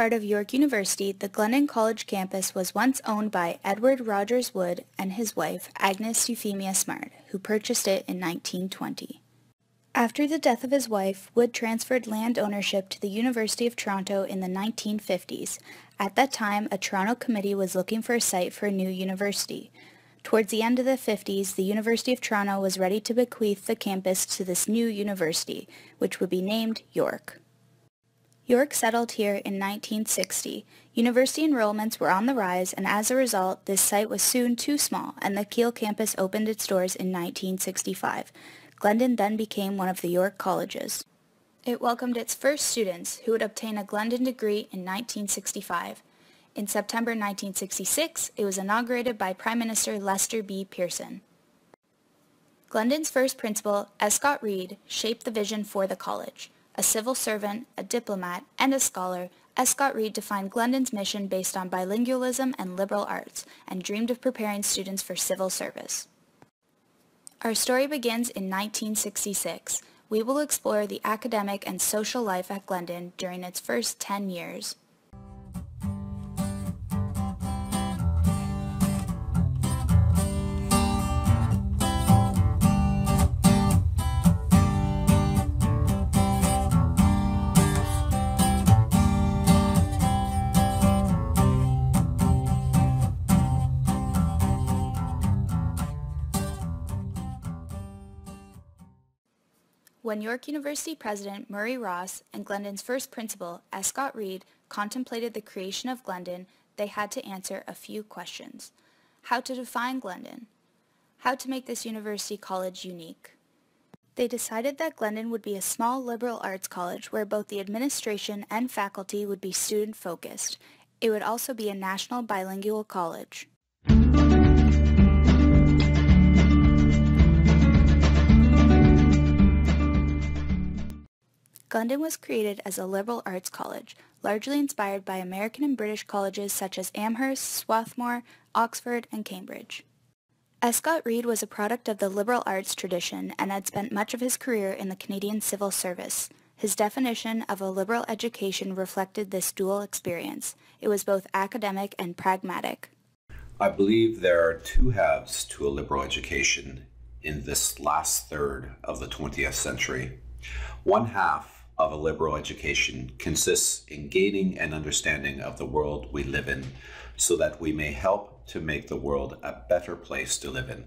Part of York University, the Glendon College campus was once owned by Edward Rogers Wood and his wife, Agnes Euphemia Smart, who purchased it in 1920. After the death of his wife, Wood transferred land ownership to the University of Toronto in the 1950s. At that time, a Toronto committee was looking for a site for a new university. Towards the end of the 50s, the University of Toronto was ready to bequeath the campus to this new university, which would be named York. York settled here in 1960. University enrollments were on the rise, and as a result, this site was soon too small, and the Keele campus opened its doors in 1965. Glendon then became one of the York colleges. It welcomed its first students, who would obtain a Glendon degree in 1965. In September 1966, it was inaugurated by Prime Minister Lester B. Pearson. Glendon's first principal, Escott Reid, shaped the vision for the college. A civil servant, a diplomat, and a scholar, Escott Reid defined Glendon's mission based on bilingualism and liberal arts, and dreamed of preparing students for civil service. Our story begins in 1966. We will explore the academic and social life at Glendon during its first 10 years. When York University President Murray Ross and Glendon's first principal, Escott Reid, contemplated the creation of Glendon, they had to answer a few questions. How to define Glendon? How to make this university college unique? They decided that Glendon would be a small liberal arts college where both the administration and faculty would be student-focused. It would also be a national bilingual college. Glendon was created as a liberal arts college, largely inspired by American and British colleges such as Amherst, Swarthmore, Oxford, and Cambridge. Escott Reid was a product of the liberal arts tradition and had spent much of his career in the Canadian Civil Service. His definition of a liberal education reflected this dual experience. It was both academic and pragmatic. I believe there are two halves to a liberal education in this last third of the 20th century. One half of a liberal education consists in gaining an understanding of the world we live in so that we may help to make the world a better place to live in.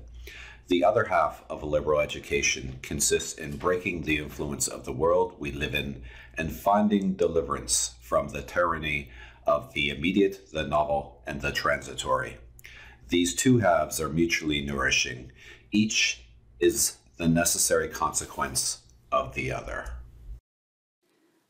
The other half of a liberal education consists in breaking the influence of the world we live in and finding deliverance from the tyranny of the immediate, the novel, and the transitory. These two halves are mutually nourishing. Each is the necessary consequence of the other.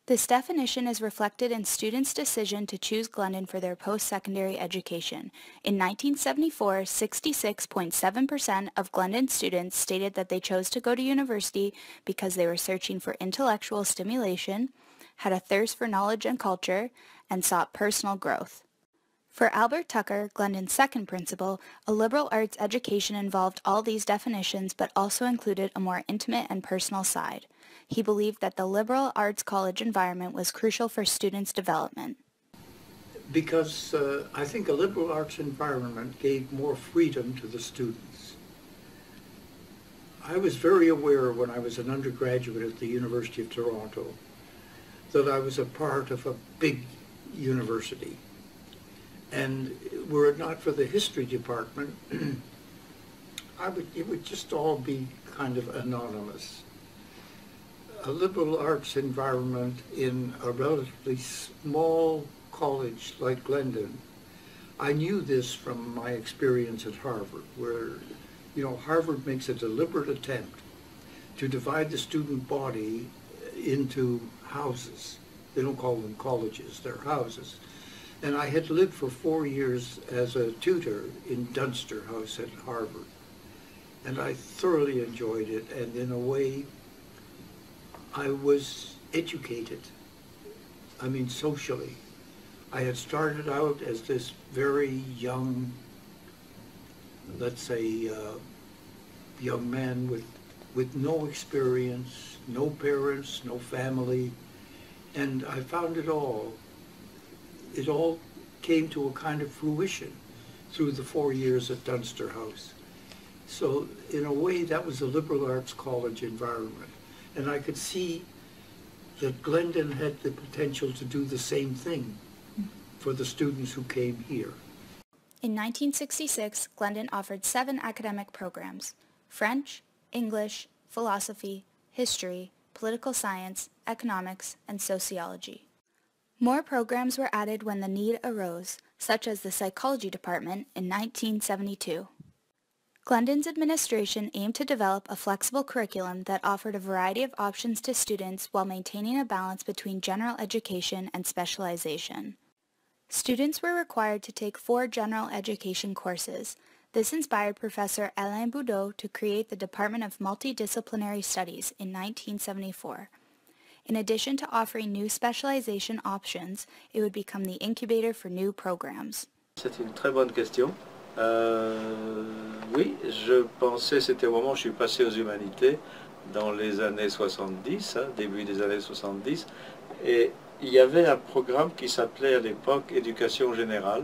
This definition is reflected in students' decision to choose Glendon for their post-secondary education. In 1974, 66.7% of Glendon students stated that they chose to go to university because they were searching for intellectual stimulation, had a thirst for knowledge and culture, and sought personal growth. For Albert Tucker, Glendon's second principal, a liberal arts education involved all these definitions but also included a more intimate and personal side. He believed that the liberal arts college environment was crucial for students' development. Because uh, I think a liberal arts environment gave more freedom to the students. I was very aware when I was an undergraduate at the University of Toronto that I was a part of a big university. And were it not for the history department, I would, it would just all be kind of anonymous a liberal arts environment in a relatively small college like Glendon. I knew this from my experience at Harvard, where, you know, Harvard makes a deliberate attempt to divide the student body into houses. They don't call them colleges, they're houses. And I had lived for four years as a tutor in Dunster House at Harvard. And I thoroughly enjoyed it, and in a way, I was educated, I mean socially. I had started out as this very young, let's say, uh, young man with, with no experience, no parents, no family, and I found it all it all came to a kind of fruition through the four years at Dunster House. So in a way, that was a liberal arts college environment. And I could see that Glendon had the potential to do the same thing for the students who came here. In 1966, Glendon offered seven academic programs, French, English, philosophy, history, political science, economics, and sociology. More programs were added when the need arose, such as the psychology department in 1972. Glendon's administration aimed to develop a flexible curriculum that offered a variety of options to students while maintaining a balance between general education and specialization. Students were required to take four general education courses. This inspired Professor Alain Baudot to create the Department of Multidisciplinary Studies in 1974. In addition to offering new specialization options, it would become the incubator for new programs. C'est une très bonne question. Euh, oui, je pensais, c'était au moment où je suis passé aux humanités, dans les années 70, hein, début des années 70, et il y avait un programme qui s'appelait à l'époque Éducation générale,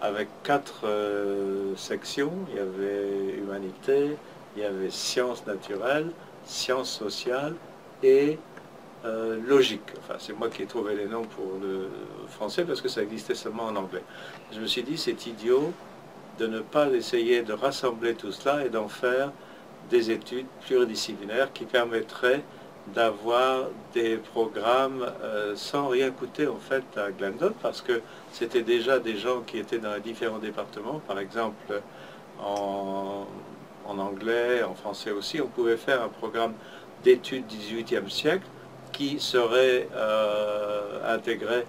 avec quatre euh, sections. Il y avait humanité, il y avait sciences naturelles, sciences sociales et euh, logique. Enfin, c'est moi qui ai trouvé les noms pour le français parce que ça existait seulement en anglais. Je me suis dit, c'est idiot de ne pas essayer de rassembler tout cela et d'en faire des études pluridisciplinaires qui permettraient d'avoir des programmes euh, sans rien coûter en fait à Glendon parce que c'était déjà des gens qui étaient dans les différents départements. Par exemple, en, anglais, en français aussi, on pouvait faire un programme d'études 18e siècle qui serait euh, intégré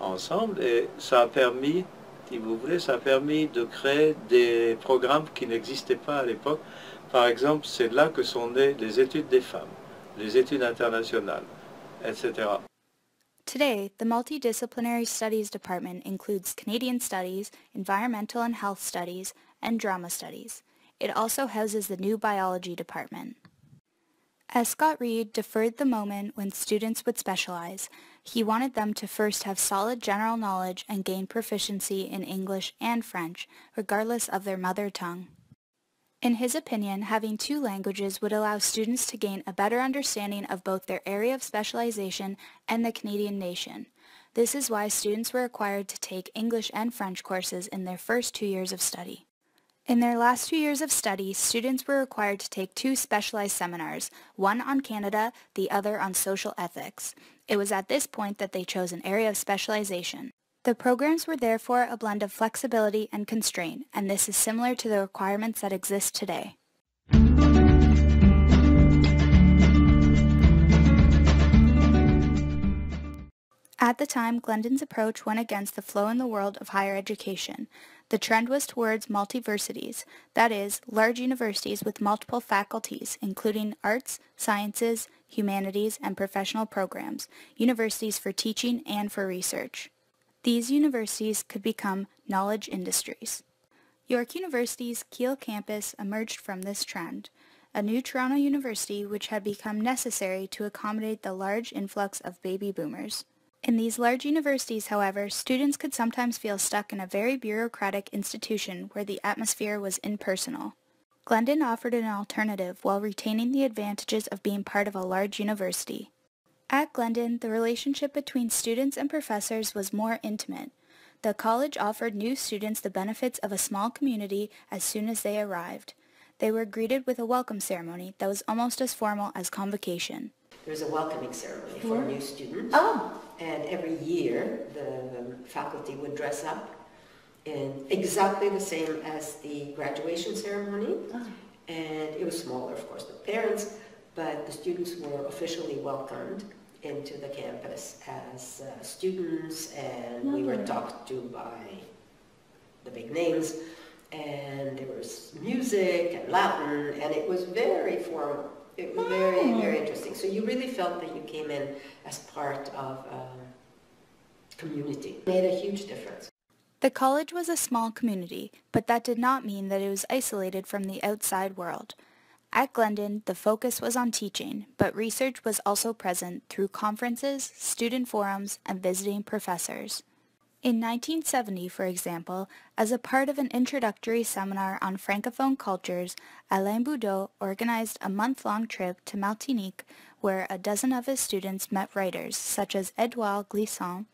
ensemble et ça a permis si vous voulez, ça a permis de créer des programmes qui n'existaient pas à l'époque. Par exemple, c'est là que sont nées les études des femmes, les études internationales, etc. Today, the Multidisciplinary Studies Department includes Canadian Studies, Environmental and Health Studies, and Drama Studies. It also houses the new Biology Department. As Scott Reed deferred the moment when students would specialize, he wanted them to first have solid general knowledge and gain proficiency in English and French, regardless of their mother tongue. In his opinion, having two languages would allow students to gain a better understanding of both their area of specialization and the Canadian nation. This is why students were required to take English and French courses in their first two years of study. In their last two years of study, students were required to take two specialized seminars, one on Canada, the other on social ethics. It was at this point that they chose an area of specialization. The programs were therefore a blend of flexibility and constraint, and this is similar to the requirements that exist today. At the time, Glendon's approach went against the flow in the world of higher education. The trend was towards multiversities, that is, large universities with multiple faculties, including arts, sciences, humanities, and professional programs, universities for teaching and for research. These universities could become knowledge industries. York University's Keele campus emerged from this trend, a new Toronto university which had become necessary to accommodate the large influx of baby boomers. In these large universities, however, students could sometimes feel stuck in a very bureaucratic institution where the atmosphere was impersonal. Glendon offered an alternative while retaining the advantages of being part of a large university. At Glendon, the relationship between students and professors was more intimate. The college offered new students the benefits of a small community as soon as they arrived. They were greeted with a welcome ceremony that was almost as formal as convocation. There's a welcoming ceremony for new students. Oh. And every year, the faculty would dress up in exactly the same as the graduation ceremony. Oh. And it was smaller, of course, the parents, but the students were officially welcomed into the campus as uh, students, and we were talked to by the big names, and there was music and Latin, and it was very formal. It was very, very interesting. So you really felt that you came in as part of a um, community. It made a huge difference. The college was a small community, but that did not mean that it was isolated from the outside world. At Glendon, the focus was on teaching, but research was also present through conferences, student forums, and visiting professors. In 1970, for example, as a part of an introductory seminar on Francophone cultures, Alain Baudot organized a month-long trip to Martinique where a dozen of his students met writers such as Edouard Glissant,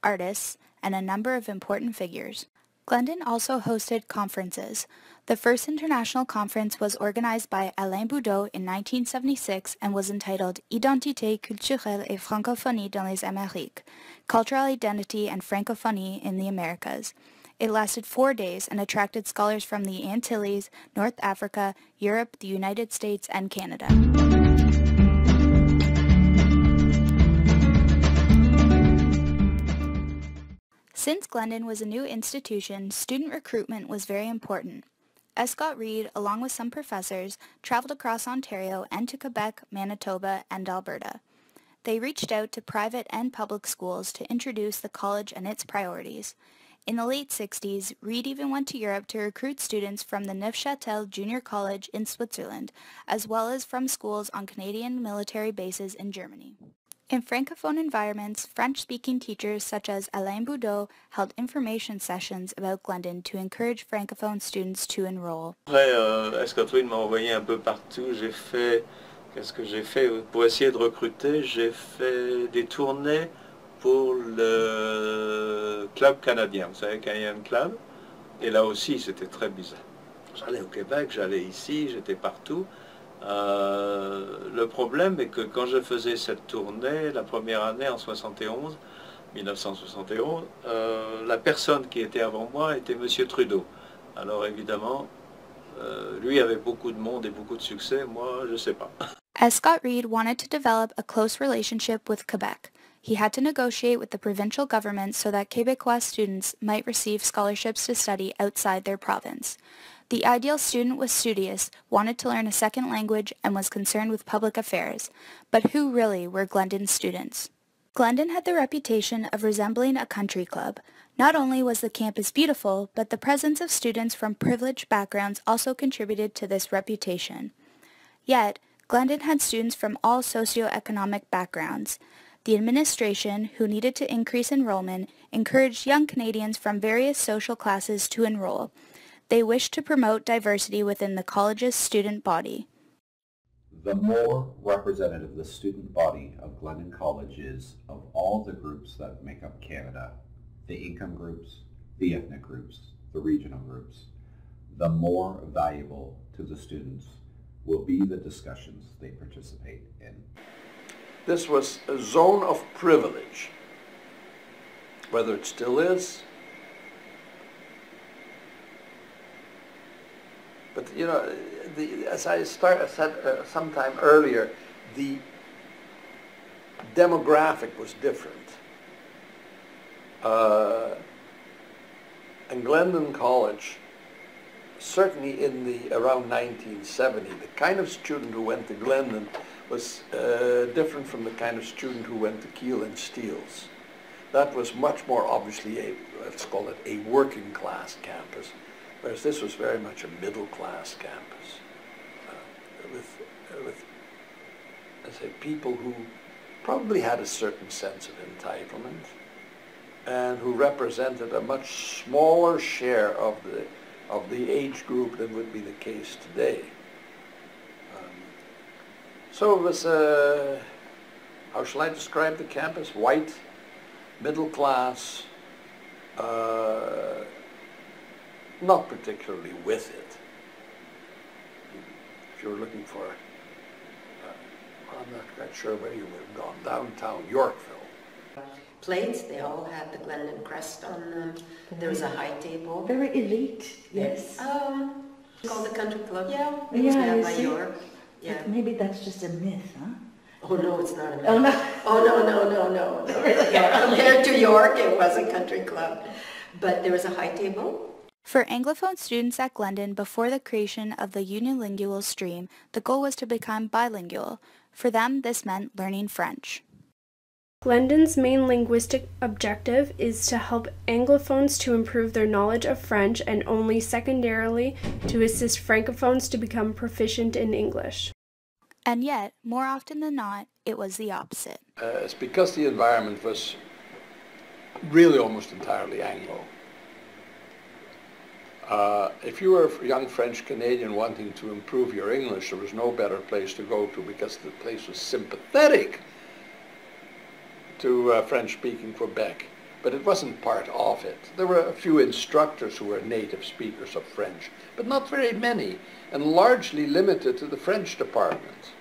artists, and a number of important figures. Glendon also hosted conferences. The first international conference was organized by Alain Baudot in 1976 and was entitled Identité culturelle et francophonie dans les Amériques, Cultural Identity and Francophonie in the Americas. It lasted four days and attracted scholars from the Antilles, North Africa, Europe, the United States, and Canada. Since Glendon was a new institution, student recruitment was very important. Escott Reid, along with some professors, traveled across Ontario and to Quebec, Manitoba, and Alberta. They reached out to private and public schools to introduce the college and its priorities. In the late 60s, Reid even went to Europe to recruit students from the Neuchâtel Junior College in Switzerland, as well as from schools on Canadian military bases in Germany. In Francophone environments, French-speaking teachers such as Alain Baudot held information sessions about Glendon to encourage Francophone students to enroll. Après, euh, Escott Reid m'a envoyé un peu partout. J'ai fait, qu'est-ce que j'ai fait Pour essayer de recruter, j'ai fait des tournées pour le club canadien. Vous savez, Canadian Club. Et là aussi, c'était très bizarre. J'allais au Québec, j'allais ici, j'étais partout. Euh, le problème est que quand je faisais cette tournée, la première année en 71, 1971, euh, la personne qui était avant moi était M. Trudeau. Alors évidemment, euh, lui avait beaucoup de monde et beaucoup de succès, moi je sais pas. As Scott Reid wanted to develop a close relationship with Quebec, he had to negotiate with the provincial government so that Quebecois students might receive scholarships to study outside their province. The ideal student was studious, wanted to learn a second language, and was concerned with public affairs. But who really were Glendon's students? Glendon had the reputation of resembling a country club. Not only was the campus beautiful, but the presence of students from privileged backgrounds also contributed to this reputation. Yet, Glendon had students from all socioeconomic backgrounds. The administration, who needed to increase enrollment, encouraged young Canadians from various social classes to enroll, they wish to promote diversity within the college's student body. The more representative the student body of Glendon College is of all the groups that make up Canada, the income groups, the ethnic groups, the regional groups, the more valuable to the students will be the discussions they participate in. This was a zone of privilege. Whether it still is, But you know, the, as I start, said uh, sometime earlier, the demographic was different. Uh, and Glendon College, certainly in the around 1970, the kind of student who went to Glendon was uh, different from the kind of student who went to Keele and Steeles. That was much more obviously a, let's call it a working class campus whereas this was very much a middle-class campus uh, with, uh, with, I say, people who probably had a certain sense of entitlement and who represented a much smaller share of the, of the age group than would be the case today. Um, so it was, uh, how shall I describe the campus? White, middle class, uh, not particularly with it. If you're looking for, uh, I'm not quite sure where you would have gone, downtown Yorkville. Plates, they all had the Glendon crest on them. There was a high table. Very elite, yes. Um, called the country club. Yeah. It was Yeah, made by see? York. Yeah. But maybe that's just a myth, huh? Oh, no, it's not a myth. Oh, myth. no. Oh, no, no, no, no. no. Yeah, compared to York, it was a country club. But there was a high table. For Anglophone students at Glendon before the creation of the unilingual stream, the goal was to become bilingual. For them, this meant learning French. Glendon's main linguistic objective is to help Anglophones to improve their knowledge of French and only secondarily to assist Francophones to become proficient in English. And yet, more often than not, it was the opposite. Uh, it's because the environment was really almost entirely Anglo. Uh, if you were a young French Canadian wanting to improve your English, there was no better place to go to because the place was sympathetic to uh, French-speaking Quebec, but it wasn't part of it. There were a few instructors who were native speakers of French, but not very many, and largely limited to the French department.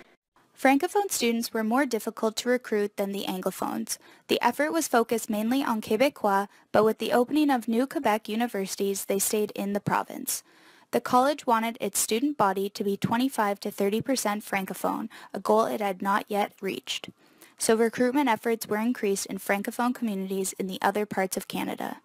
Francophone students were more difficult to recruit than the Anglophones. The effort was focused mainly on Québécois, but with the opening of new Quebec universities, they stayed in the province. The college wanted its student body to be 25 to 30% Francophone, a goal it had not yet reached. So recruitment efforts were increased in Francophone communities in the other parts of Canada.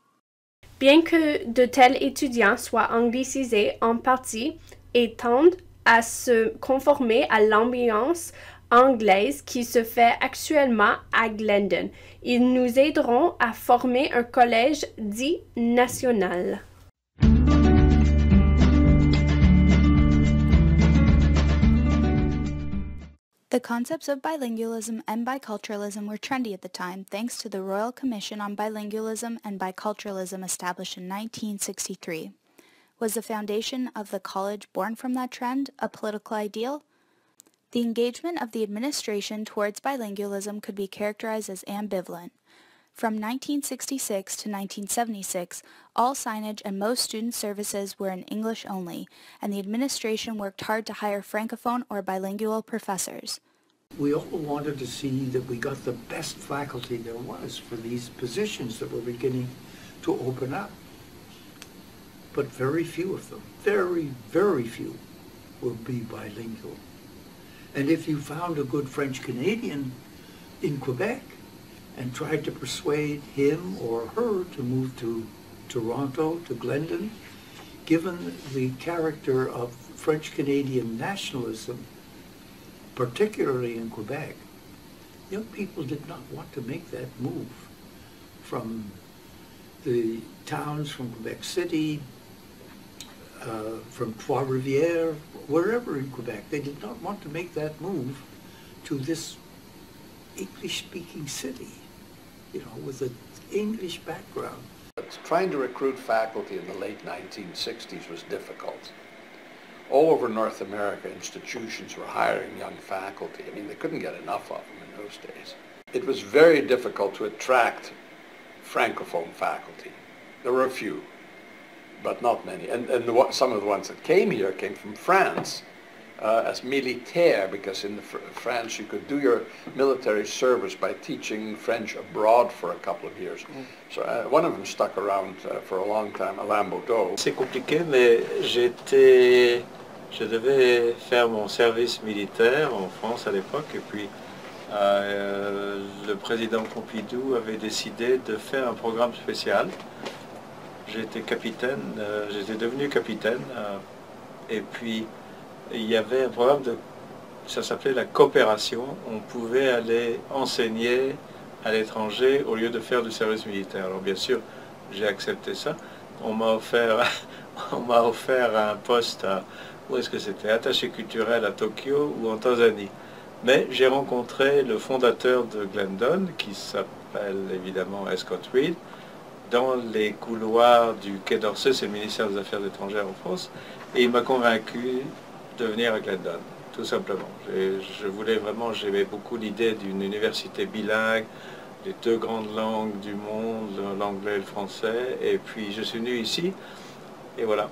Bien que de tels étudiants soient anglicisés en partie et tendent à se conformer à l'ambiance anglaise qui se fait actuellement à Glendon. Ils nous aideront à former un collège dit national. The concepts of bilingualism and biculturalism were trendy at the time thanks to the Royal Commission on Bilingualism and Biculturalism established in 1963. Was the foundation of the college born from that trend a political ideal? The engagement of the administration towards bilingualism could be characterized as ambivalent. From 1966 to 1976, all signage and most student services were in English only, and the administration worked hard to hire francophone or bilingual professors. We all wanted to see that we got the best faculty there was for these positions that were beginning to open up but very few of them, very, very few, will be bilingual. And if you found a good French Canadian in Quebec and tried to persuade him or her to move to Toronto, to Glendon, given the character of French Canadian nationalism, particularly in Quebec, young people did not want to make that move from the towns from Quebec City, uh, from Trois-Rivières, wherever in Quebec. They did not want to make that move to this English-speaking city, you know, with an English background. Trying to recruit faculty in the late 1960s was difficult. All over North America, institutions were hiring young faculty. I mean, they couldn't get enough of them in those days. It was very difficult to attract Francophone faculty. There were a few, but not many. And, and the, some of the ones that came here came from France uh, as militaire, because in fr France you could do your military service by teaching French abroad for a couple of years. Mm. So uh, one of them stuck around uh, for a long time, Alain Baudot. C'est compliqué, mais j'étais, je devais faire mon service militaire en France à l'époque, et puis euh, le président Pompidou avait décidé de faire un programme spécial j'étais capitaine, euh, j'étais devenu capitaine, euh, et puis il y avait un programme de, ça s'appelait la coopération, on pouvait aller enseigner à l'étranger au lieu de faire du service militaire. Alors bien sûr, j'ai accepté ça. On m'a offert, on m'a offert un poste à, où est-ce que c'était, attaché culturel à Tokyo ou en Tanzanie. Mais j'ai rencontré le fondateur de Glendon, qui s'appelle évidemment Scott Reed, dans les couloirs du Quai d'Orsay, c'est le ministère des Affaires étrangères en France, et il m'a convaincu de venir à Glendon, tout simplement. Je voulais vraiment, j'aimais beaucoup l'idée d'une université bilingue, les deux grandes langues du monde, l'anglais et le français, et puis je suis venu ici, et voilà.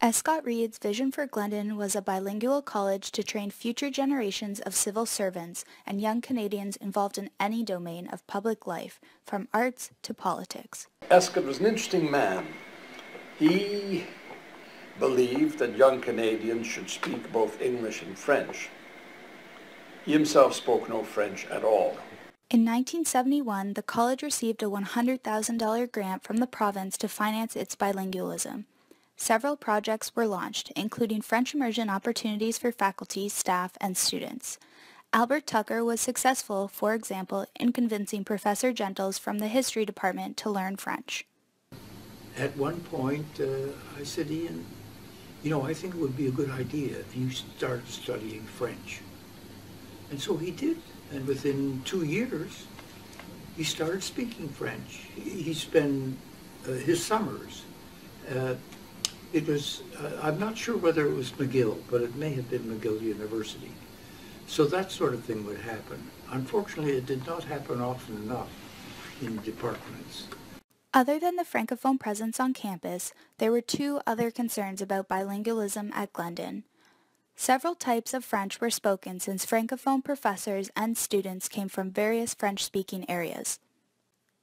Escott Reid's vision for Glendon was a bilingual college to train future generations of civil servants and young Canadians involved in any domain of public life, from arts to politics. Escott was an interesting man. He believed that young Canadians should speak both English and French. He himself spoke no French at all. In 1971, the college received a $100,000 grant from the province to finance its bilingualism. Several projects were launched, including French immersion opportunities for faculty, staff, and students. Albert Tucker was successful, for example, in convincing Professor Gentles from the history department to learn French. At one point, uh, I said, Ian, you know, I think it would be a good idea if you start studying French. And so he did. And within two years, he started speaking French. He spent uh, his summers. Uh, it was, uh, I'm not sure whether it was McGill, but it may have been McGill University. So that sort of thing would happen. Unfortunately, it did not happen often enough in departments. Other than the Francophone presence on campus, there were two other concerns about bilingualism at Glendon. Several types of French were spoken since Francophone professors and students came from various French-speaking areas.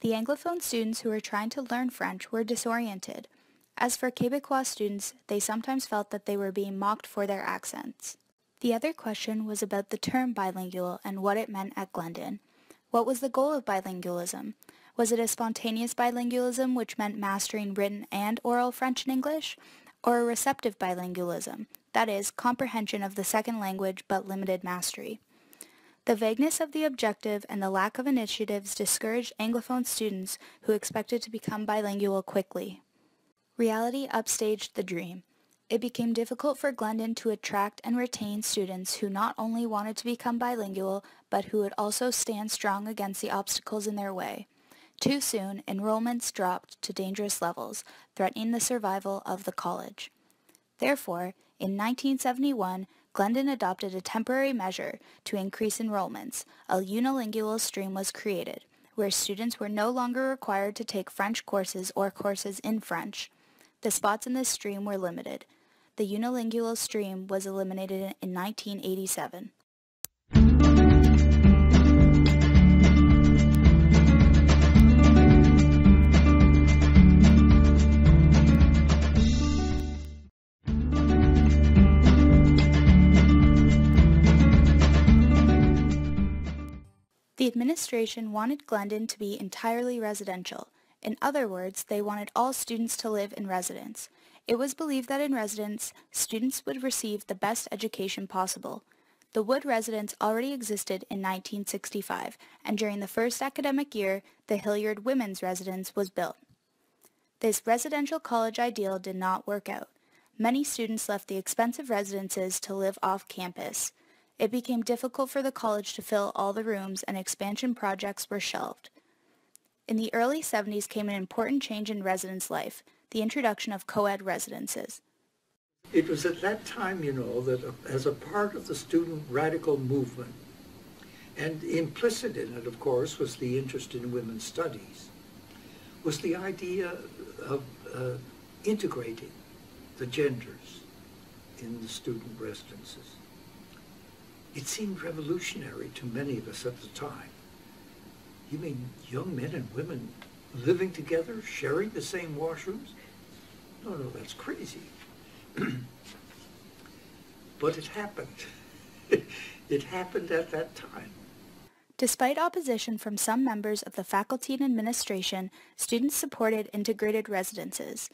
The Anglophone students who were trying to learn French were disoriented. As for Quebecois students, they sometimes felt that they were being mocked for their accents. The other question was about the term bilingual and what it meant at Glendon. What was the goal of bilingualism? Was it a spontaneous bilingualism which meant mastering written and oral French and English? Or a receptive bilingualism, that is, comprehension of the second language but limited mastery? The vagueness of the objective and the lack of initiatives discouraged Anglophone students who expected to become bilingual quickly. Reality upstaged the dream. It became difficult for Glendon to attract and retain students who not only wanted to become bilingual, but who would also stand strong against the obstacles in their way. Too soon, enrollments dropped to dangerous levels, threatening the survival of the college. Therefore, in 1971, Glendon adopted a temporary measure to increase enrollments. A unilingual stream was created, where students were no longer required to take French courses or courses in French. The spots in this stream were limited. The unilingual stream was eliminated in 1987. The administration wanted Glendon to be entirely residential. In other words, they wanted all students to live in residence. It was believed that in residence, students would receive the best education possible. The Wood residence already existed in 1965, and during the first academic year, the Hilliard Women's Residence was built. This residential college ideal did not work out. Many students left the expensive residences to live off campus. It became difficult for the college to fill all the rooms and expansion projects were shelved. In the early 70s came an important change in residence life, the introduction of co-ed residences. It was at that time, you know, that as a part of the student radical movement, and implicit in it, of course, was the interest in women's studies, was the idea of uh, integrating the genders in the student residences. It seemed revolutionary to many of us at the time. You mean young men and women living together, sharing the same washrooms? No, no, that's crazy. but it happened. it happened at that time. Despite opposition from some members of the faculty and administration, students supported integrated residences.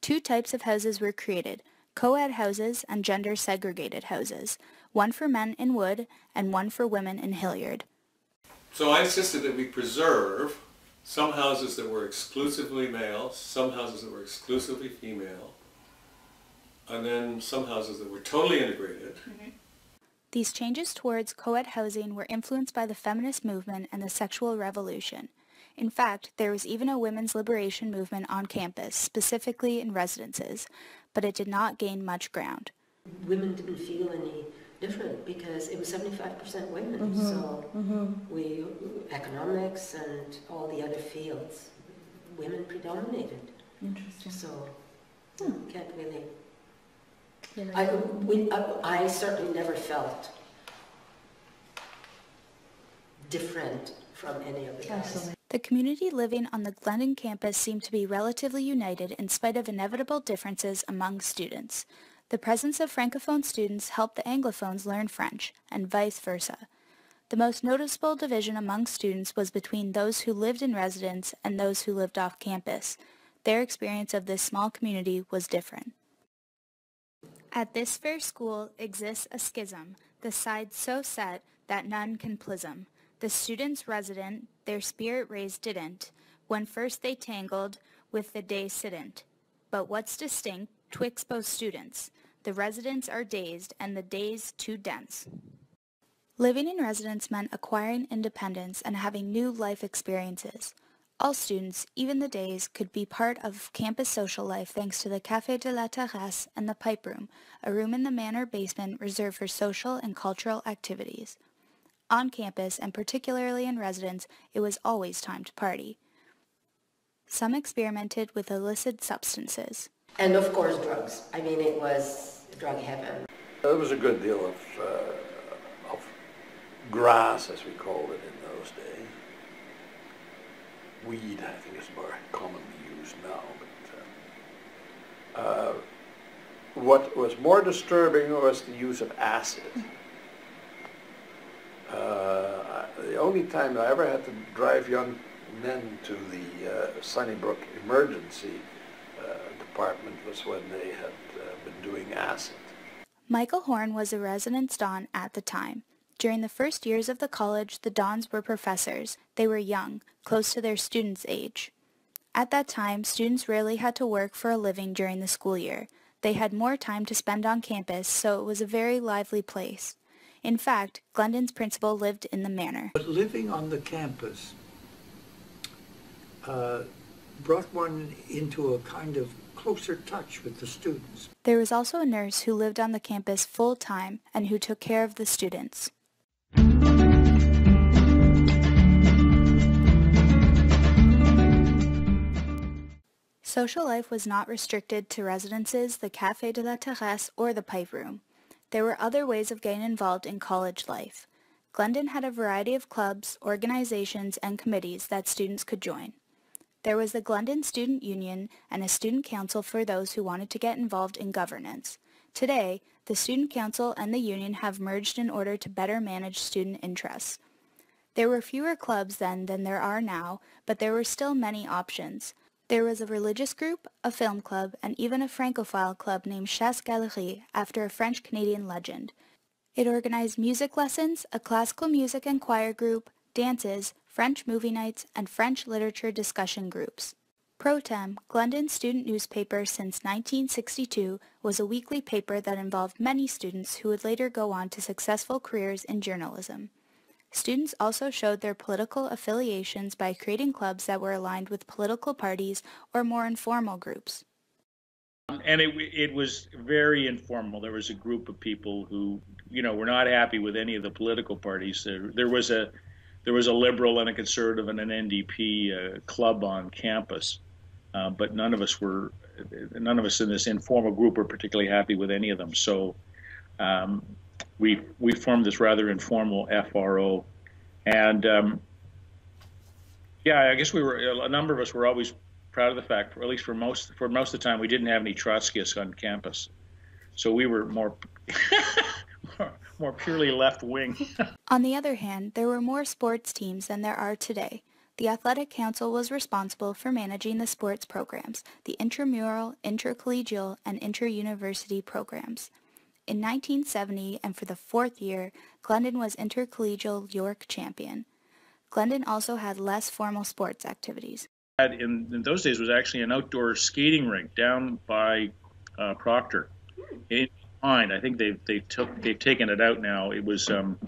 Two types of houses were created, co-ed houses and gender-segregated houses, one for men in Wood and one for women in Hilliard. So I insisted that we preserve some houses that were exclusively male, some houses that were exclusively female, and then some houses that were totally integrated. Mm-hmm. These changes towards co-ed housing were influenced by the feminist movement and the sexual revolution. In fact, there was even a women's liberation movement on campus, specifically in residences, but it did not gain much ground. Women didn't feel any different because it was 75% women. Mm-hmm. So mm-hmm. we, economics and all the other fields, women predominated. Interesting. So hmm. can't really. I, we, I, I certainly never felt different from any of the guys. The community living on the Glendon campus seemed to be relatively united in spite of inevitable differences among students. The presence of Francophone students helped the Anglophones learn French, and vice versa. The most noticeable division among students was between those who lived in residence and those who lived off campus. Their experience of this small community was different. At this fair school exists a schism, the sides so set that none can plism. The students resident, their spirit raised didn't, when first they tangled with the day sident. But what's distinct twixt both students? The residents are dazed and the days too dense. Living in residence meant acquiring independence and having new life experiences. All students, even the days, could be part of campus social life thanks to the Café de la Terrasse and the Pipe Room, a room in the manor basement reserved for social and cultural activities. On campus, and particularly in residence, it was always time to party. Some experimented with illicit substances. And of course drugs. I mean, it was drug heaven. There was a good deal of, uh, of grass, as we called it in those days. Weed, I think, is more commonly used now. But, uh, uh, what was more disturbing was the use of acid. Uh, the only time I ever had to drive young men to the uh, Sunnybrook emergency uh, department was when they had uh, been doing acid. Michael Horn was a residence Don at the time. During the first years of the college, the Dons were professors. They were young, close to their students' age. At that time, students rarely had to work for a living during the school year. They had more time to spend on campus, so it was a very lively place. In fact, Glendon's principal lived in the manor. But living on the campus uh, brought one into a kind of closer touch with the students. There was also a nurse who lived on the campus full time and who took care of the students. Social life was not restricted to residences, the Café de la Terrasse, or the Pipe Room. There were other ways of getting involved in college life. Glendon had a variety of clubs, organizations, and committees that students could join. There was the Glendon Student Union and a student council for those who wanted to get involved in governance. Today, the Student Council and the Union have merged in order to better manage student interests. There were fewer clubs then than there are now, but there were still many options. There was a religious group, a film club, and even a Francophile club named Chasse Galerie after a French-Canadian legend. It organized music lessons, a classical music and choir group, dances, French movie nights, and French literature discussion groups. Pro-Tem, Glendon's student newspaper since 1962, was a weekly paper that involved many students who would later go on to successful careers in journalism. Students also showed their political affiliations by creating clubs that were aligned with political parties or more informal groups. And it, it was very informal. There was a group of people who, you know, were not happy with any of the political parties. There, there was a there was a liberal and a conservative and an NDP uh, club on campus, uh, but none of us were none of us in this informal group were particularly happy with any of them. So um, we we formed this rather informal FRO, and um, yeah, I guess we were a number of us were always proud of the fact, or at least for most for most of the time, we didn't have any Trotskyists on campus, so we were more. more, purely left wing. on the other hand, there were more sports teams than there are today. The Athletic Council was responsible for managing the sports programs, the intramural, intercollegial, and interuniversity programs. In 1970, and for the fourth year, Glendon was intercollegial York champion. Glendon also had less formal sports activities. In, in those days was actually an outdoor skating rink down by uh, Proctor. In behind, I think they've they took they've taken it out now. It was um,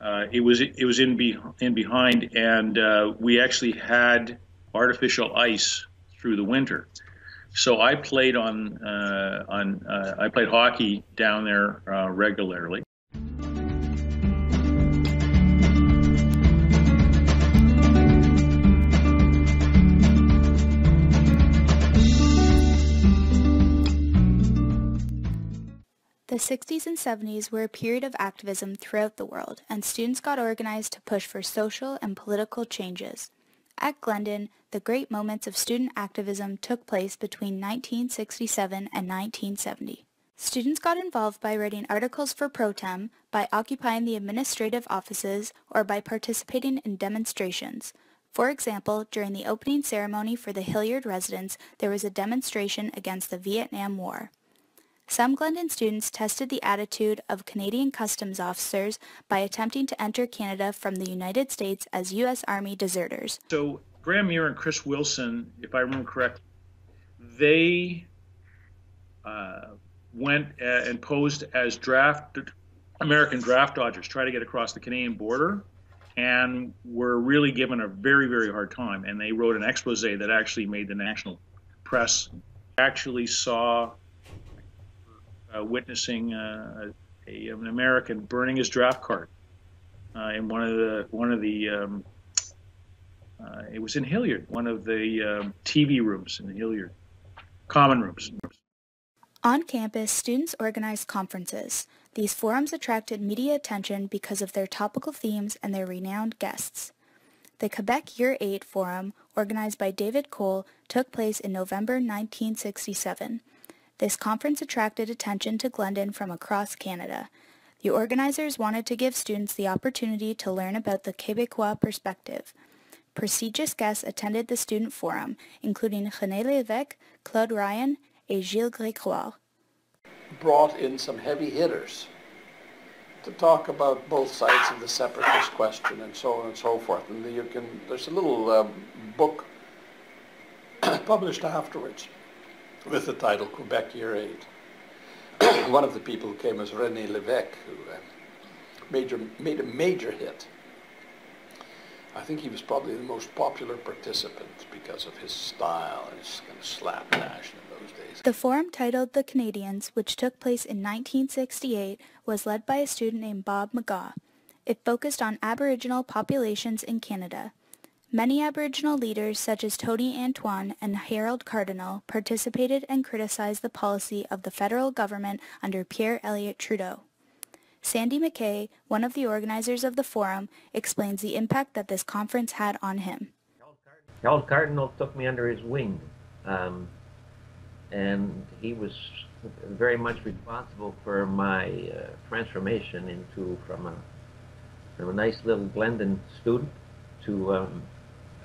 uh, it was it was in be, in behind, and uh, we actually had artificial ice through the winter. So I played on uh, on uh, I played hockey down there uh, regularly. The 60s and 70s were a period of activism throughout the world, and students got organized to push for social and political changes. At Glendon, the great moments of student activism took place between 1967 and 1970. Students got involved by writing articles for Pro-Tem, by occupying the administrative offices, or by participating in demonstrations. For example, during the opening ceremony for the Hilliard residence, there was a demonstration against the Vietnam War. Some Glendon students tested the attitude of Canadian customs officers by attempting to enter Canada from the United States as U.S. Army deserters. So Graham Muir and Chris Wilson, if I remember correctly, they uh, went uh, and posed as draft American draft dodgers try to get across the Canadian border and were really given a very, very hard time. And they wrote an expose that actually made the national press. Actually saw witnessing uh, a, an American burning his draft card uh, in one of the one of the um, uh, it was in Hilliard, one of the um, TV rooms in Hilliard, common rooms. On campus, students organized conferences. These forums attracted media attention because of their topical themes and their renowned guests. The Quebec Year 8 Forum, organized by David Cole, took place in November 1967. This conference attracted attention to Glendon from across Canada. The organizers wanted to give students the opportunity to learn about the Québécois perspective. Prestigious guests attended the student forum, including René Lévesque, Claude Ryan, and Gilles Grégoire. Brought in some heavy hitters to talk about both sides of the separatist question and so on and so forth. And you can, there's a little um, book published afterwards with the title Quebec Year 8. One of the people who came was René Lévesque, who uh, major, made a major hit. I think he was probably the most popular participant because of his style and his kind of slapdash in those days. The forum titled The Canadians, which took place in 1968, was led by a student named Bob McGaw. It focused on Aboriginal populations in Canada. Many Aboriginal leaders such as Tony Antoine and Harold Cardinal participated and criticized the policy of the federal government under Pierre Elliott Trudeau. Sandy McKay, one of the organizers of the forum, explains the impact that this conference had on him. Harold Cardinal took me under his wing, um, and he was very much responsible for my uh, transformation into from a from a nice little Glendon student to um,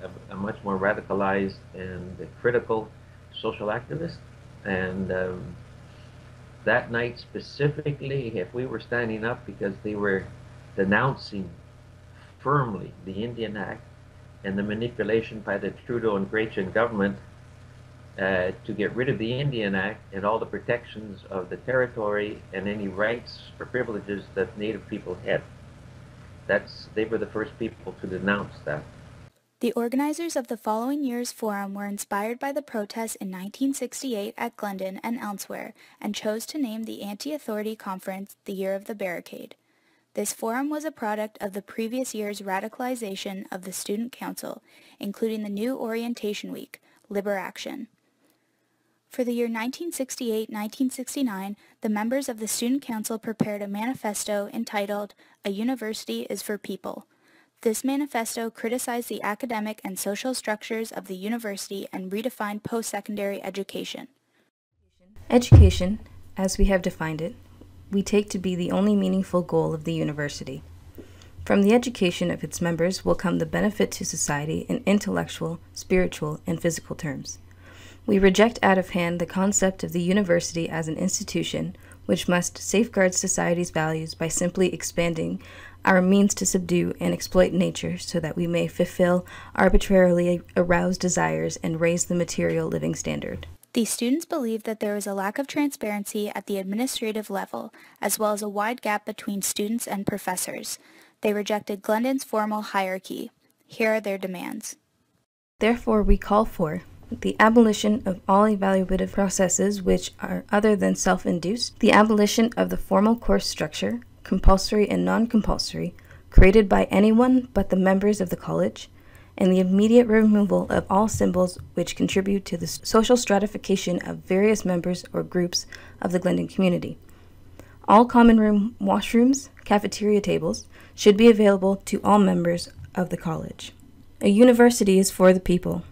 a, a, much more radicalized and critical social activist. And um, that night specifically, if we were standing up because they were denouncing firmly the Indian Act and the manipulation by the Trudeau and Chrétien government uh, to get rid of the Indian Act and all the protections of the territory and any rights or privileges that Native people had. That's they were the first people to denounce that. The organizers of the following year's forum were inspired by the protests in 1968 at Glendon and elsewhere and chose to name the Anti-Authority Conference the Year of the Barricade. This forum was a product of the previous year's radicalization of the Student Council, including the new orientation week, Liber Action. For the year 1968-1969, the members of the Student Council prepared a manifesto entitled A University is for People, this manifesto criticized the academic and social structures of the university and redefined post-secondary education. Education, as we have defined it, we take to be the only meaningful goal of the university. From the education of its members will come the benefit to society in intellectual, spiritual, and physical terms. We reject out of hand the concept of the university as an institution which must safeguard society's values by simply expanding our means to subdue and exploit nature so that we may fulfill arbitrarily aroused desires and raise the material living standard. These students believe that there is a lack of transparency at the administrative level, as well as a wide gap between students and professors. They rejected Glendon's formal hierarchy. Here are their demands. Therefore, we call for the abolition of all evaluative processes which are other than self-induced, the abolition of the formal course structure, compulsory and non-compulsory, created by anyone but the members of the college, and the immediate removal of all symbols which contribute to the social stratification of various members or groups of the Glendon community. All common room washrooms, cafeteria tables, should be available to all members of the college. A university is for the people,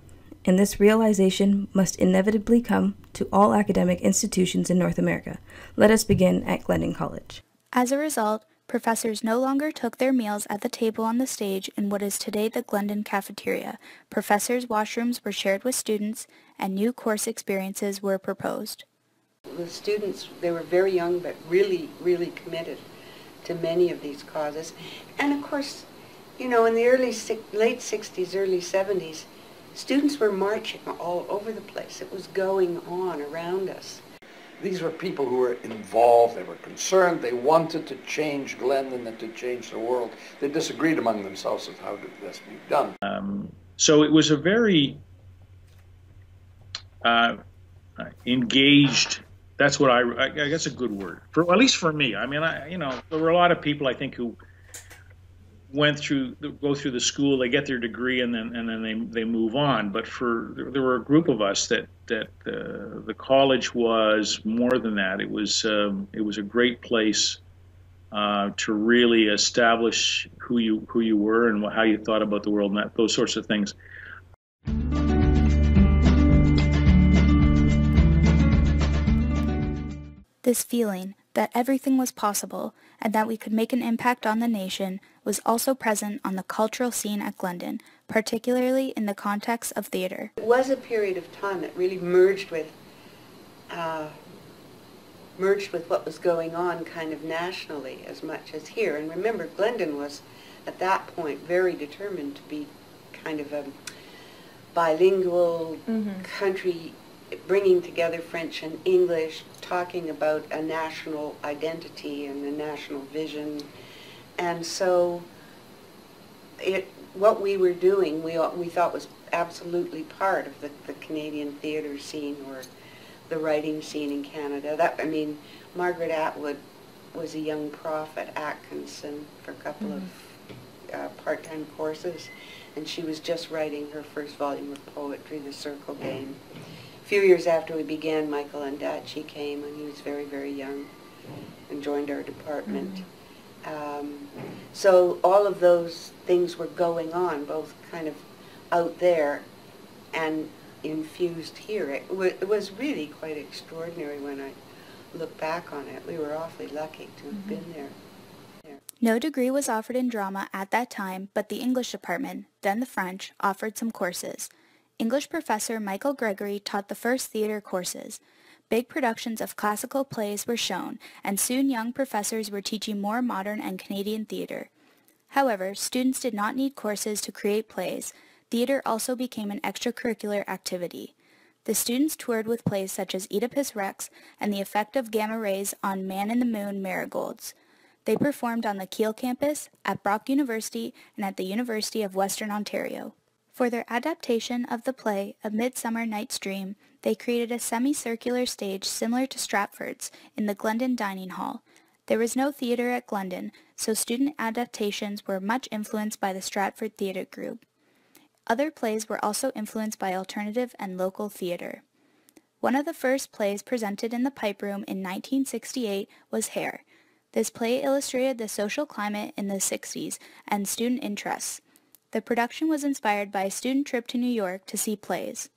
and this realization must inevitably come to all academic institutions in North America. Let us begin at Glendon College. As a result, professors no longer took their meals at the table on the stage in what is today the Glendon cafeteria. Professors' washrooms were shared with students, and new course experiences were proposed. The students, they were very young, but really, really committed to many of these causes. And of course, you know, in the early, late 60s, early 70s, students were marching all over the place. It was going on around us. These were people who were involved, they were concerned, they wanted to change Glendon and to change the world. They disagreed among themselves as how this be done. Um, so it was a very uh, engaged. That's what I, I guess a good word for at least for me. I mean, I you know there were a lot of people I think who went through go through the school, they get their degree, and then and then they they move on. But for there were a group of us that that uh, the college was more than that. It was um, it was a great place uh, to really establish who you who you were and how you thought about the world and that, those sorts of things. This feeling that everything was possible and that we could make an impact on the nation was also present on the cultural scene at Glendon, particularly in the context of theater. It was a period of time that really merged with uh, merged with what was going on kind of nationally as much as here. And remember, Glendon was at that point very determined to be kind of a bilingual mm-hmm. country bringing together French and English, talking about a national identity and a national vision. And so it, what we were doing, we, we thought was absolutely part of the, the Canadian theatre scene or the writing scene in Canada. That I mean, Margaret Atwood was a young prof at Atkinson for a couple mm-hmm. of uh, part-time courses, and she was just writing her first volume of poetry, The Circle Game A few years after we began, Michael Ondaatje came, and he was very, very young, and joined our department. Mm-hmm. Um, so all of those things were going on, both kind of out there and infused here. It, w- it was really quite extraordinary when I look back on it. We were awfully lucky to have mm-hmm. been there. No degree was offered in drama at that time, but the English department, then the French, offered some courses. English professor Michael Gregory taught the first theater courses. Big productions of classical plays were shown, and soon young professors were teaching more modern and Canadian theater. However, students did not need courses to create plays. Theater also became an extracurricular activity. The students toured with plays such as Oedipus Rex and the effect of gamma rays on Man in the Moon marigolds. They performed on the Keele campus, at Brock University, and at the University of Western Ontario. For their adaptation of the play A Midsummer Night's Dream, they created a semicircular stage similar to Stratford's in the Glendon Dining Hall. There was no theater at Glendon, so student adaptations were much influenced by the Stratford Theatre Group. Other plays were also influenced by alternative and local theater. One of the first plays presented in the Pipe Room in 1968 was Hair. This play illustrated the social climate in the 60s and student interests. The production was inspired by a student trip to New York to see plays.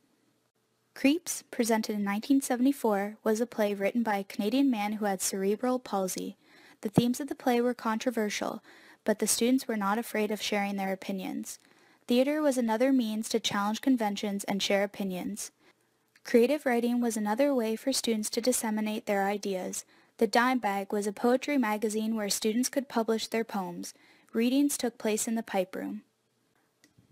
Creeps, presented in 1974, was a play written by a Canadian man who had cerebral palsy. The themes of the play were controversial, but the students were not afraid of sharing their opinions. Theater was another means to challenge conventions and share opinions. Creative writing was another way for students to disseminate their ideas. The Dime Bag was a poetry magazine where students could publish their poems. Readings took place in the pipe room.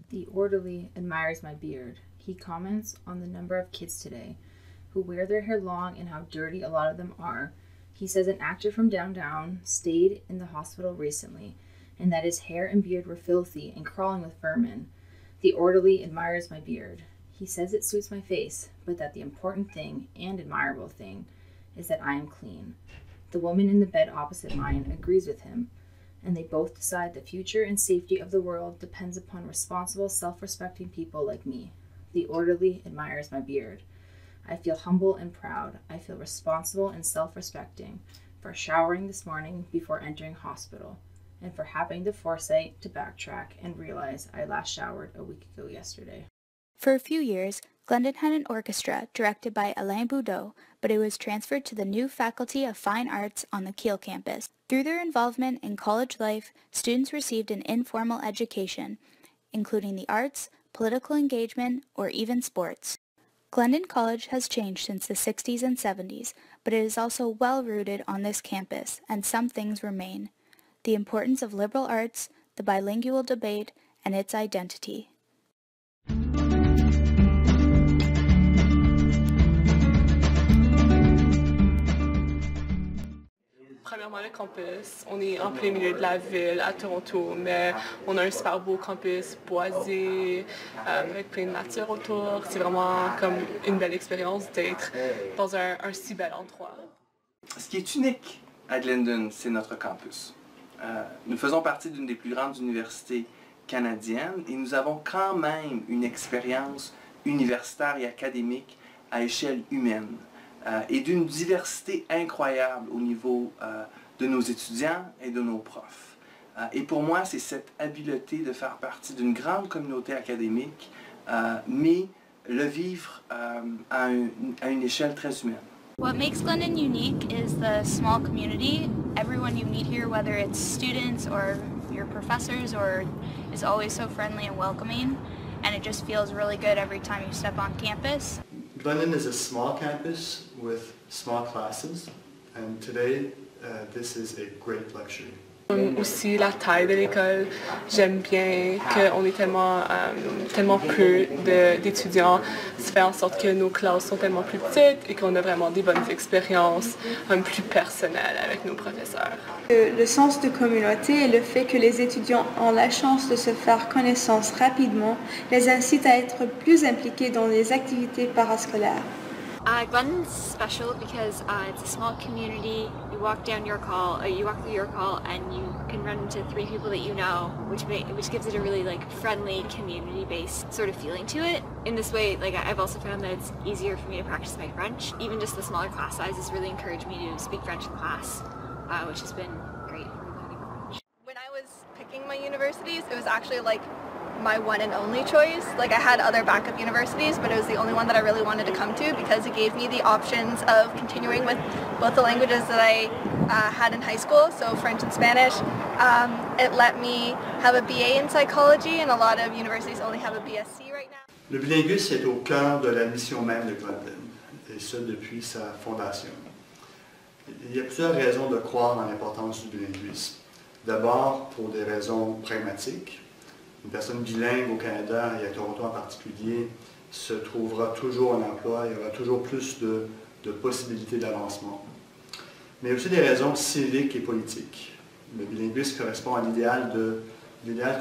The orderly admires my beard. He comments on the number of kids today who wear their hair long and how dirty a lot of them are. He says an actor from downtown stayed in the hospital recently and that his hair and beard were filthy and crawling with vermin. The orderly admires my beard. He says it suits my face, but that the important thing and admirable thing is that I am clean. The woman in the bed opposite mine agrees with him and they both decide the future and safety of the world depends upon responsible, self respecting people like me. The orderly admires my beard. I feel humble and proud. I feel responsible and self respecting for showering this morning before entering hospital and for having the foresight to backtrack and realize I last showered a week ago yesterday. For a few years, Glendon had an orchestra directed by Alain Boudreau, but it was transferred to the new Faculty of Fine Arts on the Keele campus. Through their involvement in college life, students received an informal education, including the arts, political engagement, or even sports. Glendon College has changed since the 60s and 70s, but it is also well rooted on this campus, and some things remain. The importance of liberal arts, the bilingual debate, and its identity. Premièrement, le campus. On est en plein milieu de la ville, à Toronto, mais on a un super beau campus boisé, euh, avec plein de nature autour. C'est vraiment comme une belle expérience d'être dans un, si bel endroit. Ce qui est unique à Glendon, c'est notre campus. Euh, nous faisons partie d'une des plus grandes universités canadiennes et nous avons quand même une expérience universitaire et académique à échelle humaine euh, et d'une diversité incroyable au niveau euh, de nos étudiants et de nos profs. Euh, et pour moi, c'est cette habileté de faire partie d'une grande communauté académique, mais le vivre à, un, à une échelle très humaine. What makes Glendon unique is the small community. Everyone you meet here, whether it's students or your professors, or is always so friendly and welcoming. And it just feels really good every time you step on campus. Glendon is a small campus with small classes, and today uh, this is a great luxury. Aussi la taille de l'école, j'aime bien qu'on est tellement, euh, tellement peu d'étudiants. Ça fait en sorte que nos classes sont tellement plus petites et qu'on a vraiment des bonnes expériences plus personnelles avec nos professeurs. Le, sens de communauté et le fait que les étudiants ont la chance de se faire connaissance rapidement les incite à être plus impliqués dans les activités parascolaires. Uh, Glendon's special because uh, it's a small community. You walk down your call, uh, you walk through your call, and you can run into three people that you know, which may, which gives it a really like friendly, community-based sort of feeling to it. In this way, like I've also found that it's easier for me to practice my French. Even just the smaller class sizes really encouraged me to speak French in class, uh, which has been great for learning French. When I was picking my universities, it was actually like my one and only choice. Like I had other backup universities, but it was the only one that I really wanted to come to because it gave me the options of continuing with both the languages that I uh, had in high school, so French and Spanish. Um, it let me have a BA in psychology, and a lot of universities only have a BSc right now. Le bilinguisme est au cœur de la mission même de Glendon, et ce depuis sa fondation. Il y a plusieurs raisons de croire en l'importance du bilinguisme. D'abord, pour des raisons pragmatiques, une personne bilingue au Canada et à Toronto en particulier se trouvera toujours un emploi, il y aura toujours plus de, possibilités d'avancement. Mais aussi des raisons civiques et politiques. Le bilinguisme correspond à l'idéal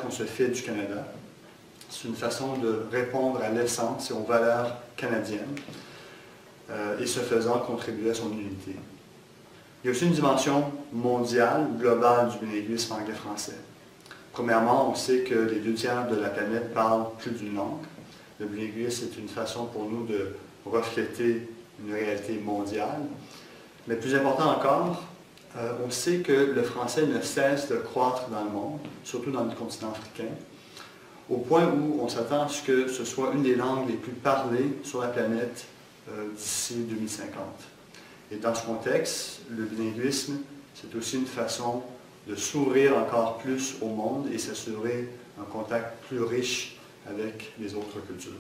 qu'on se fait du Canada. C'est une façon de répondre à l'essence et aux valeurs canadiennes euh, et ce faisant contribuer à son unité. Il y a aussi une dimension mondiale, globale du bilinguisme anglais-français. Premièrement, on sait que les deux tiers de la planète parlent plus d'une langue. Le bilinguisme est une façon pour nous de refléter une réalité mondiale. Mais plus important encore, euh, on sait que le français ne cesse de croître dans le monde, surtout dans le continent africain, au point où on s'attend à ce que ce soit une des langues les plus parlées sur la planète euh, d'ici 2050. Et dans ce contexte, le bilinguisme, c'est aussi une façon de s'ouvrir encore plus au monde et s'assurer un contact plus riche avec les autres cultures.